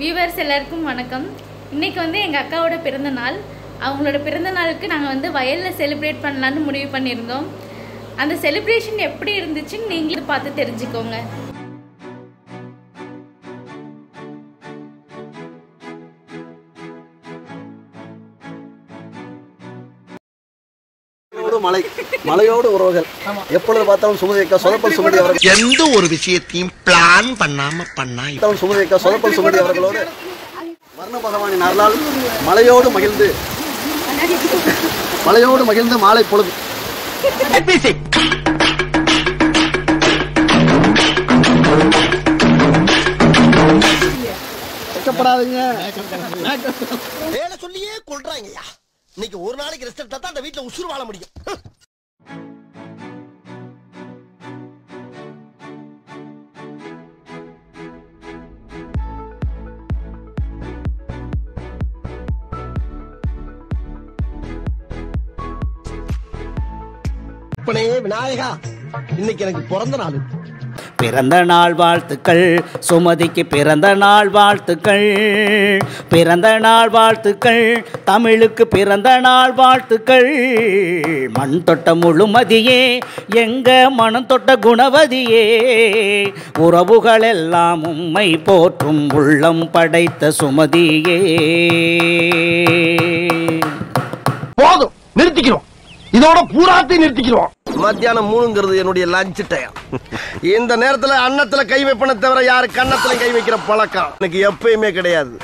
Viewers எல்லாருக்கும் வணக்கம். இன்றைக்கி வந்து எங்கள் அக்காவோட பிறந்த நாள். அவங்களோட பிறந்த நாளுக்கு நாங்கள் வந்து வயலில் செலிப்ரேட் பண்ணலான்னு முடிவு பண்ணியிருந்தோம். அந்த செலிப்ரேஷன் எப்படி இருந்துச்சுன்னு நீங்களும் பார்த்து தெரிஞ்சுக்கோங்க. மலையோடு மலை மலையோடு உறவுகள். எப்பொழுது பார்த்தாலும் சுமதி அக்கா சொதப்பல் சுமதி அவர்கள் எந்த ஒரு விஷயத்தையும் பிளான் பண்ணாம பண்ணா பார்த்தாலும் சுமதி அக்கா சொதப்பல் சுமதி அவர்களோடு வர்ண பகவானின் அருளால் மலையோடு மகிழ்ந்து மலையோடு மகிழ்ந்து மாலை பொழுது. வெட்கப்படாதுங்க வேலை சொல்லியே கொள்றாங்கய்யா. இன்னைக்கு ஒரு நாளைக்கு ரெஸ்ட் எடுத்தா தான் அந்த வீட்டுல உசுறு வாழ முடியும். விநாயகா இன்னைக்கு எனக்கு பிறந்த நாள். பிறந்த நாள் வாழ்த்துக்கள். சுமதிக்கு பிறந்த நாள் வாழ்த்துக்கள். பிறந்த நாள் வாழ்த்துக்கள். தமிழுக்கு பிறந்த நாள் வாழ்த்துக்கள். மண் தொட்ட முழுமதியே எங்க மனம் தொட்ட குணவதியே. உறவுகள் எல்லாம் உம்மை போற்றும் உள்ளம் படைத்த சுமதியே. போதும் நிறுத்திக்கிறோம். இதோட பூராத்தையும் நிறுத்திக்கிறோம். மத்தியானம் மூணுங்கிறது என்னுடைய லஞ்ச் டைம் இந்த நேரத்துல அன்னத்துல கை வைப்பன தவிர யாரு கன்னத்துல கை வைக்கிற பழக்கம்? எனக்கு எப்பயுமே கிடையாது.